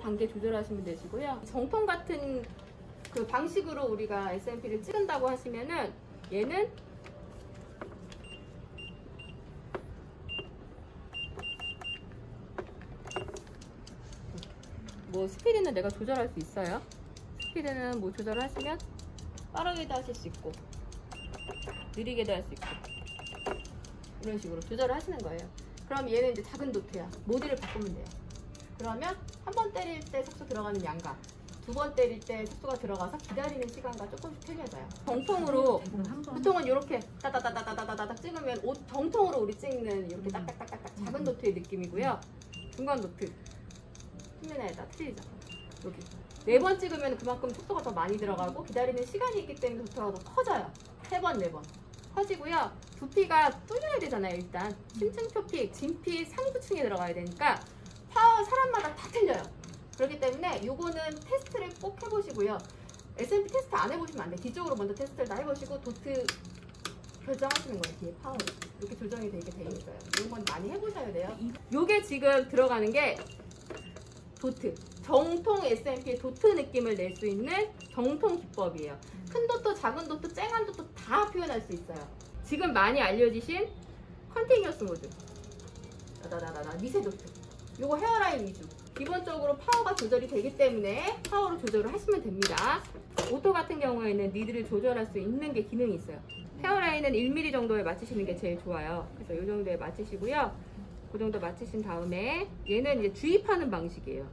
단계 조절하시면 되시고요. 정통 같은 그 방식으로 우리가 SMP를 찍은다고 하시면은 얘는 뭐 스피드는 내가 조절할 수 있어요. 스피드는 뭐 조절을 하시면 빠르게도 하실 수 있고 느리게도 할 수 있고 이런 식으로 조절을 하시는 거예요. 그럼 얘는 이제 작은 도트야. 모드를 바꾸면 돼요. 그러면 한 번 때릴 때 속도 들어가는 양과 두번 때릴 때 속도가 들어가서 기다리는 시간과 조금씩 틀려져요. 정통으로 보통은 이렇게 따다다다다다다닥 찍으면 옷 정통으로 우리 찍는 이렇게 딱딱딱딱딱 작은 도트의 느낌이고요. 중간 도트 화면에다 틀리죠. 여기 네 번 찍으면 그만큼 속도가 더 많이 들어가고 기다리는 시간이 있기 때문에 도트가 더 커져요. 세 번, 네 번. 커지고요. 표피가 뚫려야 되잖아요, 일단. 심층 표피, 진피 상부층에 들어가야 되니까 파워 사람마다 다 틀려요. 그렇기 때문에 요거는 테스트를 꼭 해보시고요. SMP 테스트 안 해보시면 안 돼. 뒤쪽으로 먼저 테스트를 다 해보시고 도트 결정하시는 거예요. 뒤에 파워 이렇게 조정이 되게 돼 있어요. 이런 건 많이 해보셔야 돼요. 요게 지금 들어가는 게 도트. 정통 SMP의 도트 느낌을 낼 수 있는 정통 기법이에요. 큰 도트, 작은 도트, 쨍한 도트 다 표현할 수 있어요. 지금 많이 알려지신 continuous 모드. 나나나나 미세 도트. 요거 헤어라인 위주. 기본적으로 파워가 조절이 되기 때문에 파워로 조절을 하시면 됩니다. 오토 같은 경우에는 needle을 조절할 수 있는 게 기능이 있어요. 헤어라인은 1mm 정도에 맞추시는 게 제일 좋아요. 그래서 이 정도에 맞추시고요. 그 정도 맞추신 다음에 얘는 이제 주입하는 방식이에요.